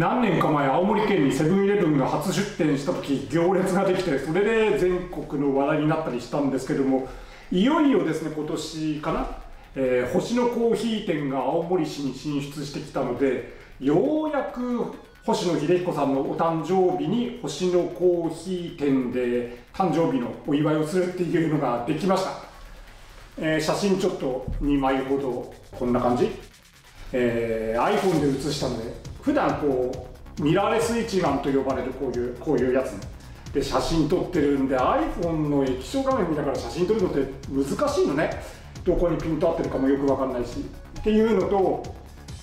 何年か前青森県にセブンイレブンが初出店した時行列ができてそれで全国の話題になったりしたんですけどもいよいよですね今年かな、えー、星野コーヒー店が青森市に進出してきたのでようやく星野秀彦さんのお誕生日に星野コーヒー店で誕生日のお祝いをするっていうのができました、えー、写真ちょっと2枚ほどこんな感じ、えー、iPhone で写したので普段こうミラーレス一眼と呼ばれるこういうこういうやつ。で写真撮ってるんで iPhone の液晶画面見ながら写真撮るのって難しいのね。どこにピント合ってるかもよく分かんないし。っていうのと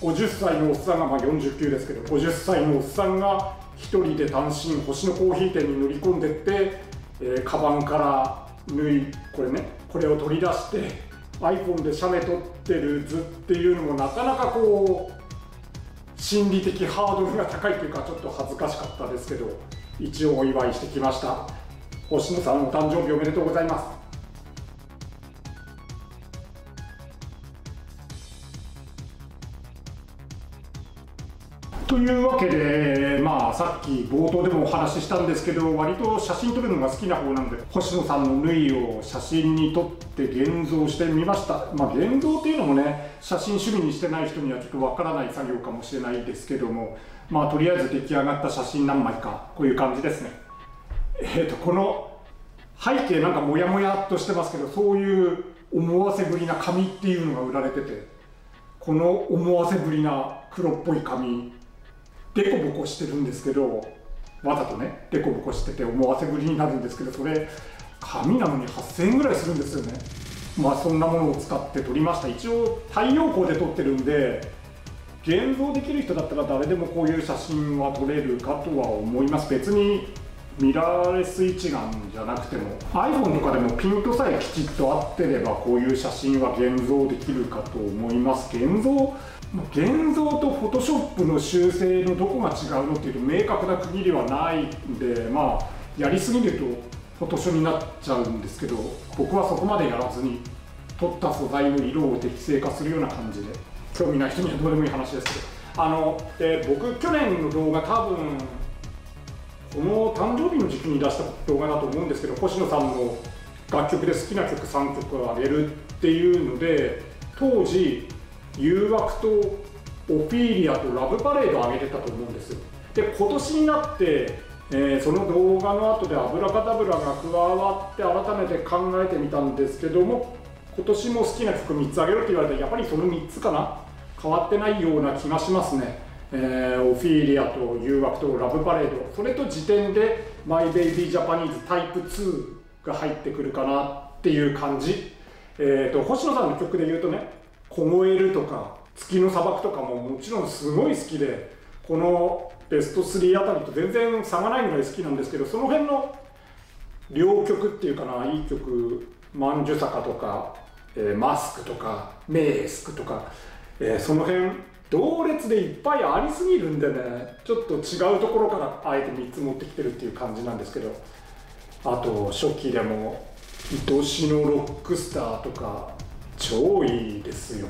50歳のおっさんが、まあ、49ですけど50歳のおっさんが1人で単身星のコーヒー店に乗り込んでって、えー、カバンから縫いこれねこれを取り出して iPhone で写メ撮ってる図っていうのもなかなかこう心理的ハードルが高いというかちょっと恥ずかしかったですけど一応お祝いしてきました。星野さんお誕生日おめでとうございます。というわけで、まあ、さっき冒頭でもお話ししたんですけど割と写真撮るのが好きな方なので星野さんの縫いを写真に撮って現像してみました、まあ、現像っていうのもね写真趣味にしてない人にはちょっとわからない作業かもしれないですけどもまあとりあえず出来上がった写真何枚かこういう感じですね。えっ、ー、とこの背景なんかモヤモヤっとしてますけどそういう思わせぶりな紙っていうのが売られててこの思わせぶりな黒っぽい紙デコボコしてるんですけどわざとねでこぼこしてて思わせぶりになるんですけどそれ紙なのに8000円ぐらいするんですよね。まあそんなものを使って撮りました。一応太陽光で撮ってるんで現像できる人だったら誰でもこういう写真は撮れるかとは思います。別にミラーレス一眼じゃなくても iPhone とかでもピントさえきちっと合ってればこういう写真は現像できるかと思います。現像現像とフォトショップの修正のどこが違うのっていうと明確な区切りはないんでまあやりすぎるとフォトショになっちゃうんですけど僕はそこまでやらずに撮った素材の色を適正化するような感じで。興味ない人にはどうでもいい話ですけど。あので僕去年の動画多分この誕生日の時期に出した動画だと思うんですけど星野さんの楽曲で好きな曲3曲をあげるっていうので当時誘惑とオフィーリアとラブパレードを上げてたと思うんですで今年になって、えー、その動画の後でアブラカタブラが加わって改めて考えてみたんですけども今年も好きな曲3つあげろって言われてやっぱりその3つかな。変わってないような気がしますね、えー、オフィーリアと誘惑とラブパレード。それと時点でマイベイビージャパニーズタイプ2が入ってくるかなっていう感じ。えーと星野さんの曲で言うとね凍えるとか月の砂漠とかももちろんすごい好きでこのベスト3あたりと全然差がないぐらい好きなんですけどその辺の両曲っていうかないい曲「マンジュサカ」とか、えー、マスク」とか「メースク」とか、えー、その辺同列でいっぱいありすぎるんでねちょっと違うところからあえて3つ持ってきてるっていう感じなんですけど。あと初期でも「愛しのロックスター」とか超いいですよ。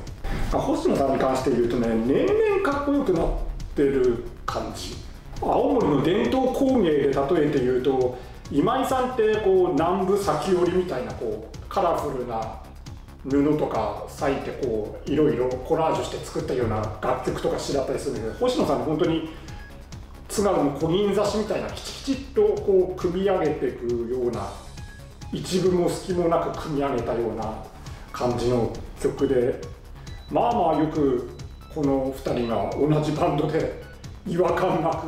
星野さんに関して言うとね年々かっこよくなってる感じ。青森の伝統工芸で例えて言うと今井さんってこう南部先折りみたいなこうカラフルな布とか裂いてこういろいろコラージュして作ったような楽曲とかしだったりするんだけど星野さん本当に津軽の小銀刺しみたいなきちきちっとこう組み上げていくような一部も隙もなく組み上げたような感じの曲でまあまあよくこの2人が同じバンドで違和感なく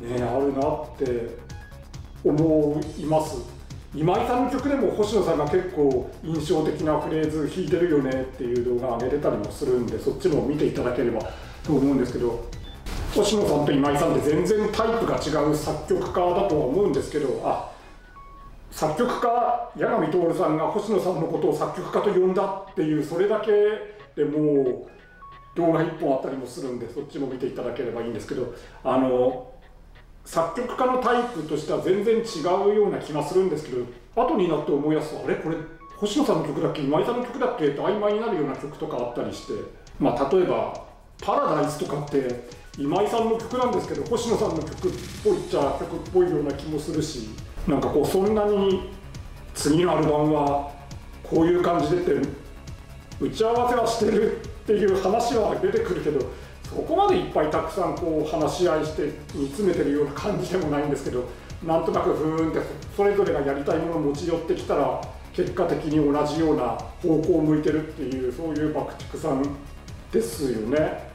ねあるなって思います。今井さんの曲でも星野さんが結構印象的なフレーズ弾いてるよねっていう動画上げてたりもするんでそっちも見ていただければと思うんですけど星野さんと今井さんって全然タイプが違う作曲家だとは思うんですけどあ作曲家八神徹さんが星野さんのことを作曲家と呼んだっていうそれだけでもう動画1本あったりもするんでそっちも見ていただければいいんですけどあの作曲家のタイプとしては全然違うような気がするんですけど後になって思い出すとあれ？これ星野さんの曲だっけ？今井さんの曲だっけ？って曖昧になるような曲とかあったりしてまあ例えば「パラダイス」とかって今井さんの曲なんですけど星野さんの曲っぽいっちゃ曲っぽいような気もするしなんかこうそんなに次のアルバムはこういう感じでって打ち合わせはしてるっていう話は出てくるけどそこまでいっぱいたくさんこう話し合いして煮詰めてるような感じでもないんですけどなんとなくふーんってそれぞれがやりたいものを持ち寄ってきたら結果的に同じような方向を向いてるっていうそういう爆竹さんですよね。